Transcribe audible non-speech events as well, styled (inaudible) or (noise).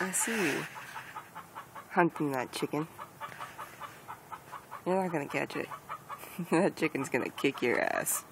I see you hunting that chicken. You're not gonna catch it. (laughs) that chicken's gonna kick your ass.